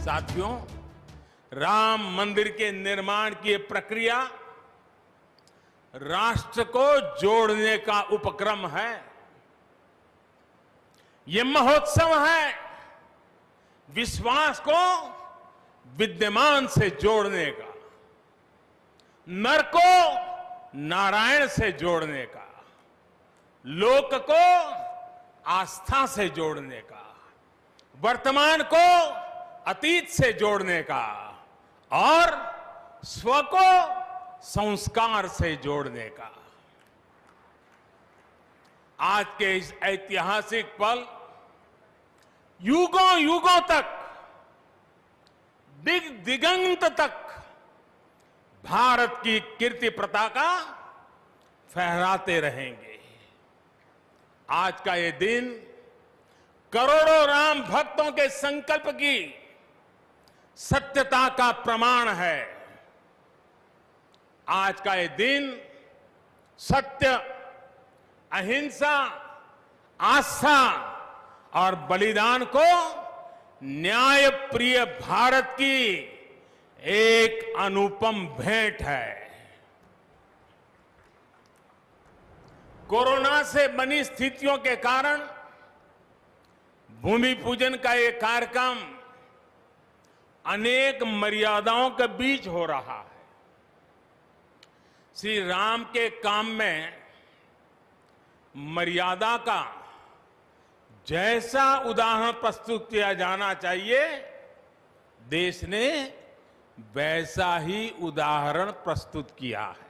साथियों, राम मंदिर के निर्माण की प्रक्रिया राष्ट्र को जोड़ने का उपक्रम है। ये महोत्सव है विश्वास को विद्यमान से जोड़ने का नर को नारायण से जोड़ने का, लोक को आस्था से जोड़ने का, वर्तमान को अतीत से जोड़ने का और स्व को संस्कार से जोड़ने का। आज के इस ऐतिहासिक पल युगों युगों तक, दिग दिगंत तक भारत की कीर्ति पताका फहराते रहेंगे। आज का ये दिन करोड़ों राम भक्तों के संकल्प की सत्यता का प्रमाण है। आज का ये दिन सत्य, अहिंसा, आस्था और बलिदान को न्याय प्रिय भारत की एक अनुपम भेंट है। कोरोना से बनी स्थितियों के कारण भूमि पूजन का ये कार्यक्रम अनेक मर्यादाओं के बीच हो रहा है। श्री राम के काम में मर्यादा का जैसा उदाहरण प्रस्तुत किया जाना चाहिए, देश ने वैसा ही उदाहरण प्रस्तुत किया है।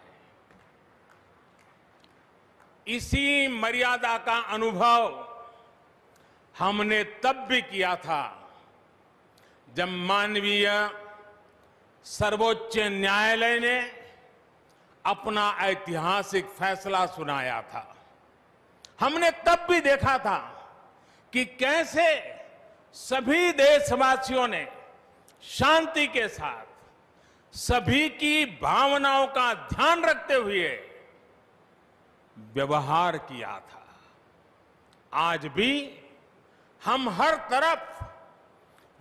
इसी मर्यादा का अनुभव हमने तब भी किया था जब मानवीय सर्वोच्च न्यायालय ने अपना ऐतिहासिक फैसला सुनाया था, हमने तब भी देखा था कि कैसे सभी देशवासियों ने शांति के साथ सभी की भावनाओं का ध्यान रखते हुए व्यवहार किया था। आज भी हम हर तरफ़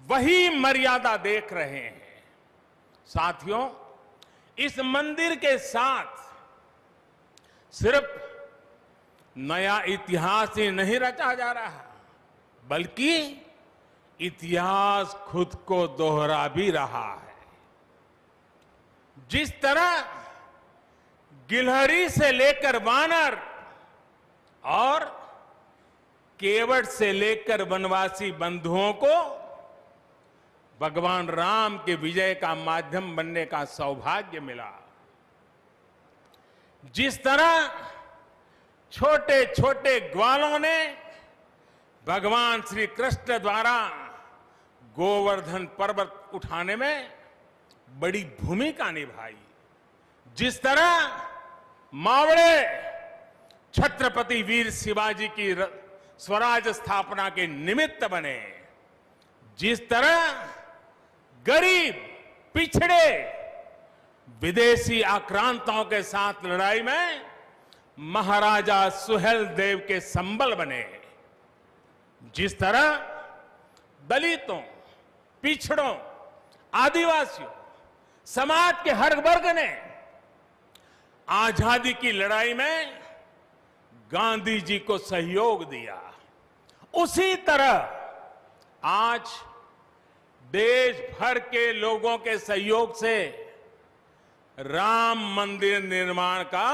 वही मर्यादा देख रहे हैं। साथियों, इस मंदिर के साथ सिर्फ़ नया इतिहास ही नहीं रचा जा रहा, बल्कि इतिहास खुद को दोहरा भी रहा है। जिस तरह गिलहरी से लेकर वानर और केवट से लेकर वनवासी बंधुओं को भगवान राम के विजय का माध्यम बनने का सौभाग्य मिला। जिस तरह छोटे छोटे ग्वालों ने भगवान श्री कृष्ण द्वारा गोवर्धन पर्वत उठाने में बड़ी भूमिका निभाई। जिस तरह मावड़े छत्रपति वीर शिवाजी की स्वराज स्थापना के निमित्त बने। जिस तरह गरीब, पिछड़े, विदेशी आक्रांताओं के साथ लड़ाई में महाराजा सुहेल देव के संबल बने। जिस तरह दलितों, पिछड़ों, आदिवासियों, समाज के हर वर्ग ने आज़ादी की लड़ाई में गांधी जी को सहयोग दिया। उसी तरह आज देश भर के लोगों के सहयोग से राम मंदिर निर्माण का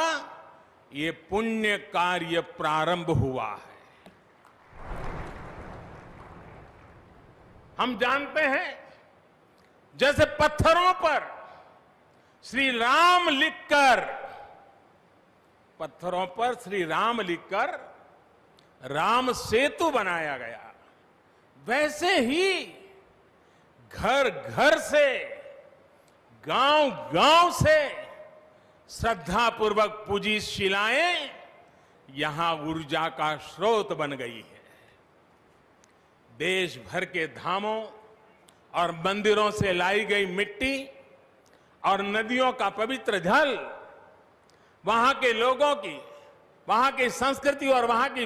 ये पुण्य कार्य प्रारंभ हुआ है। हम जानते हैं, जैसे पत्थरों पर श्री राम लिखकर, पत्थरों पर श्री राम लिखकर राम सेतु बनाया गया। वैसे ही घर घर से गाँव गाँव से श्रद्धा पूर्वक पूजी शिलाएँ यहाँ ऊर्जा का स्रोत बन गई है। देश भर के धामों और मंदिरों से लाई गई मिट्टी और नदियों का पवित्र जल, वहाँ के लोगों की, वहाँ की संस्कृति और वहाँ की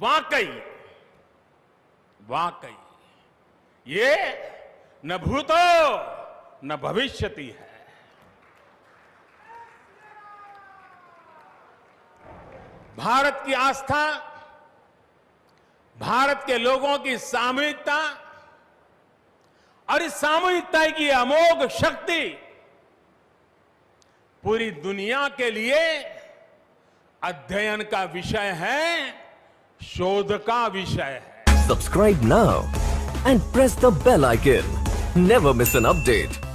वाकई वाकई, ये न भूतो, न भविष्यति है। भारत की आस्था, भारत के लोगों की सामूहिकता, और इस सामूहिकता की अमोघ शक्ति पूरी दुनिया के लिए अध्ययन का विषय है। शोध का विषय है Subscribe now and press the bell icon. Never miss an update.